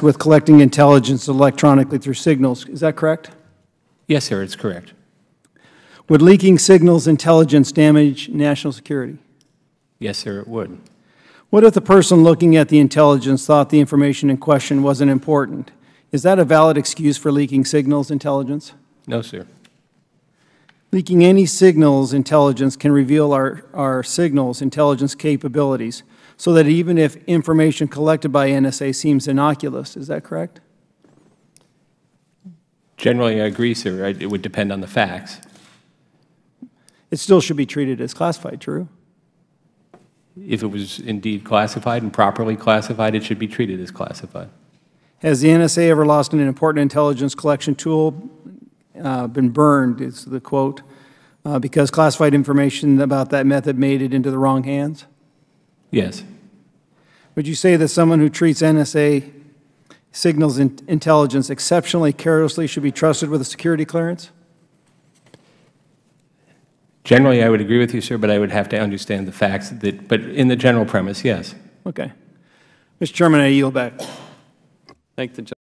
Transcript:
tasked with collecting intelligence electronically through signals. Is that correct? Yes, sir, it's correct. Would leaking signals intelligence damage national security? Yes, sir, it would. What if the person looking at the intelligence thought the information in question wasn't important? Is that a valid excuse for leaking signals intelligence? No, sir. Leaking any signals intelligence can reveal our, our signals intelligence capabilities so that even if information collected by NSA seems innocuous, is that correct? Generally, I agree, sir. It would depend on the facts. It still should be treated as classified, true? If it was indeed classified and properly classified, it should be treated as classified. Has the NSA ever lost an important intelligence collection tool, uh, been burned, is the quote, uh, because classified information about that method made it into the wrong hands? Yes. Would you say that someone who treats NSA signals in- intelligence exceptionally carelessly should be trusted with a security clearance? Generally, I would agree with you, sir, but I would have to understand the facts that, but in the general premise, yes. Okay. Mr. Chairman, I yield back. Thank the